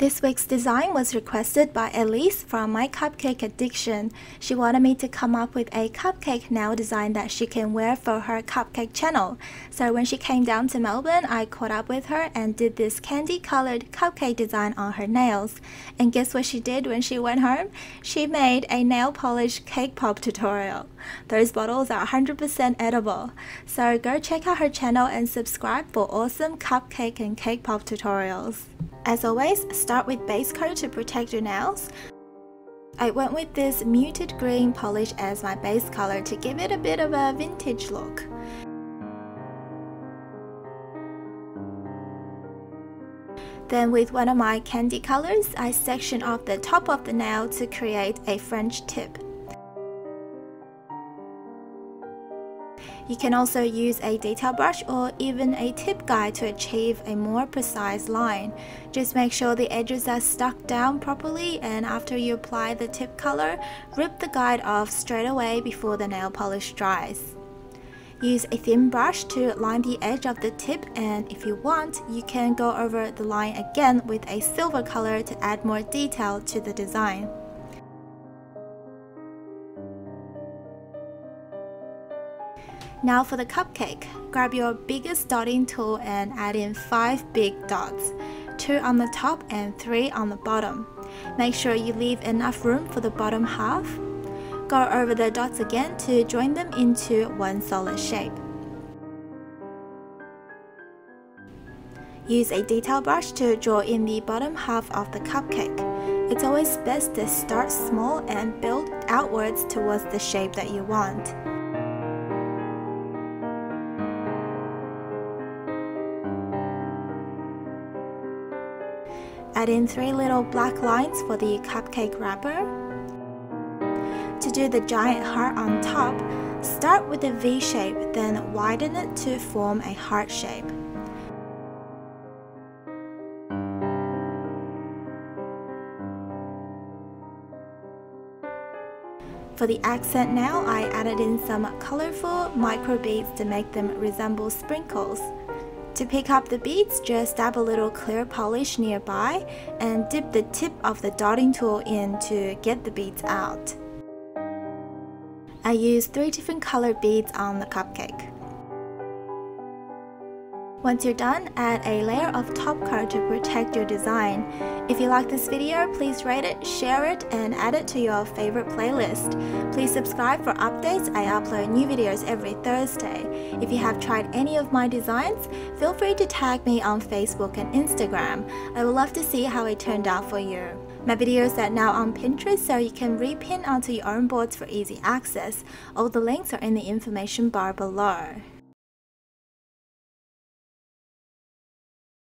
This week's design was requested by Elise from My Cupcake Addiction. She wanted me to come up with a cupcake nail design that she can wear for her cupcake channel. So when she came down to Melbourne, I caught up with her and did this candy colored cupcake design on her nails. And guess what she did when she went home? She made a nail polish cake pop tutorial. Those bottles are 100% edible. So go check out her channel and subscribe for awesome cupcake and cake pop tutorials. As always, start with base coat to protect your nails. I went with this muted green polish as my base color to give it a bit of a vintage look. Then with one of my candy colors, I section off the top of the nail to create a French tip. You can also use a detail brush or even a tip guide to achieve a more precise line. Just make sure the edges are stuck down properly and after you apply the tip color, rip the guide off straight away before the nail polish dries. Use a thin brush to line the edge of the tip and if you want, you can go over the line again with a silver color to add more detail to the design. Now for the cupcake, grab your biggest dotting tool and add in 5 big dots, 2 on the top and 3 on the bottom. Make sure you leave enough room for the bottom half. Go over the dots again to join them into one solid shape. Use a detail brush to draw in the bottom half of the cupcake. It's always best to start small and build outwards towards the shape that you want. Add in three little black lines for the cupcake wrapper. To do the giant heart on top, start with a V shape, then widen it to form a heart shape. For the accent now, I added in some colorful micro beads to make them resemble sprinkles. To pick up the beads, just dab a little clear polish nearby and dip the tip of the dotting tool in to get the beads out. I used three different colored beads on the cupcake. Once you're done, add a layer of top coat to protect your design. If you like this video, please rate it, share it, and add it to your favorite playlist. Please subscribe for updates, I upload new videos every Thursday. If you have tried any of my designs, feel free to tag me on Facebook and Instagram. I would love to see how it turned out for you. My videos are now on Pinterest so you can repin onto your own boards for easy access. All the links are in the information bar below.